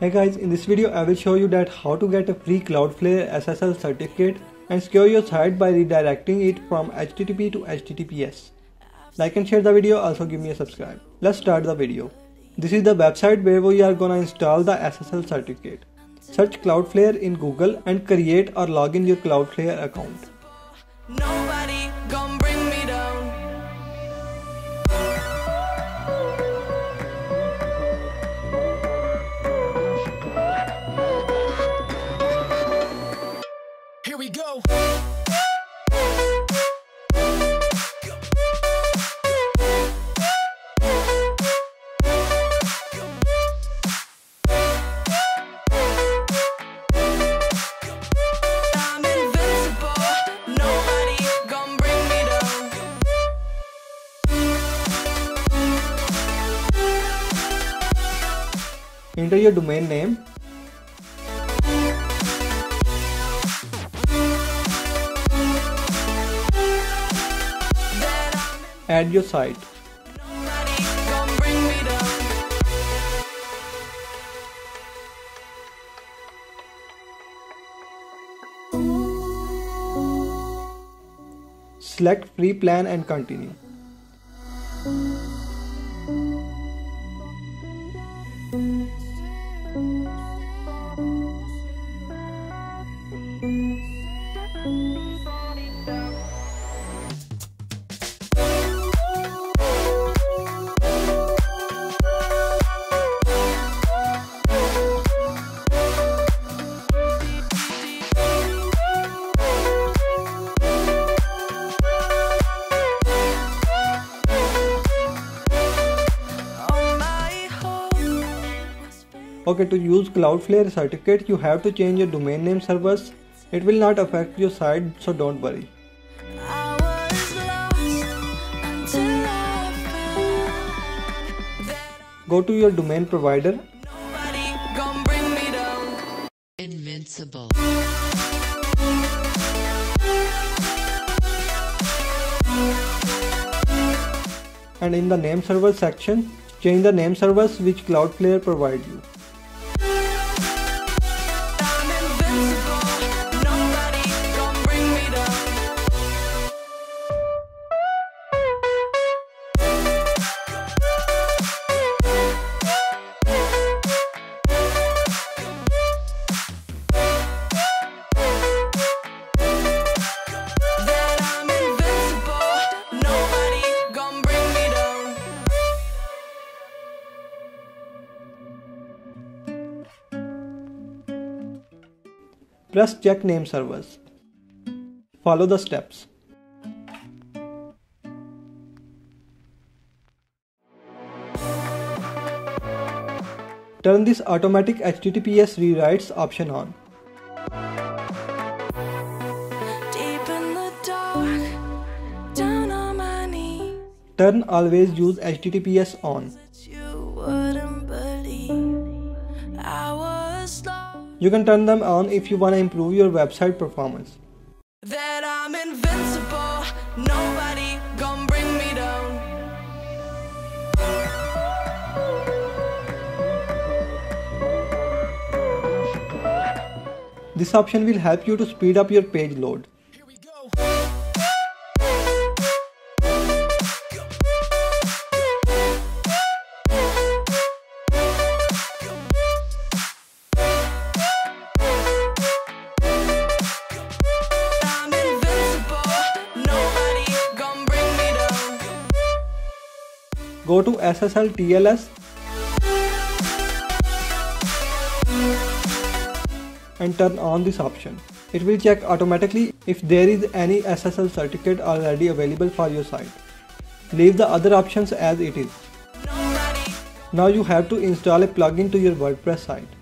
Hey guys, in this video I will show you that how to get a free Cloudflare SSL certificate and secure your site by redirecting it from HTTP to HTTPS. Like and share the video, also give me a subscribe. Let's start the video. This is the website where we are gonna install the SSL certificate. Search Cloudflare in Google and create or log in your Cloudflare account. Nobody Enter your domain name. Add your site. Select free plan and continue. On Okay, to use Cloudflare certificate, you have to change your domain name servers. It will not affect your site, so don't worry. I was lost until I found that Go to your domain provider nobody gonna bring me down. Invincible. and in the name server section, change the name servers which Cloudflare provide you. Press check name servers. Follow the steps. Turn this automatic HTTPS rewrites option on. Deep in the dark, down on. Turn always use HTTPS on. You can turn them on if you want to improve your website performance. That I'm invincible. Nobody gonna bring me down. This option will help you to speed up your page load. Go to SSL TLS and turn on this option. It will check automatically if there is any SSL certificate already available for your site. Leave the other options as it is. Now you have to install a plugin to your WordPress site.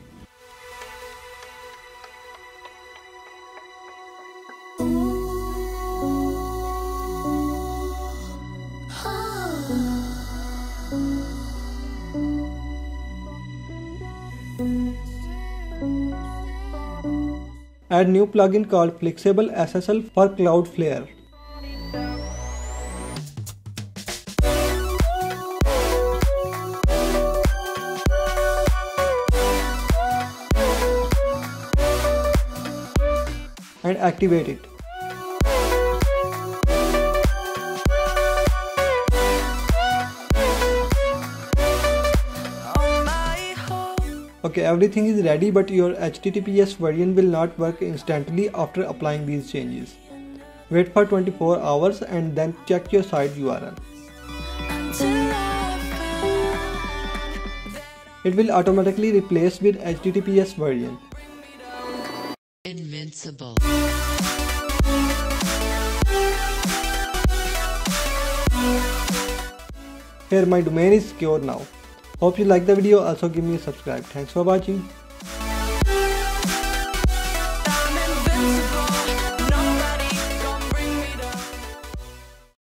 add new plugin called Flexible SSL for Cloudflare. and activate it. Okay, everything is ready but your HTTPS version will not work instantly after applying these changes. Wait for 24 hours and then check your site URL. Until I found It will automatically replace with HTTPS version. Invincible. Here my domain is secure now. Hope you like the video also give me a subscribe. Thanks for watching.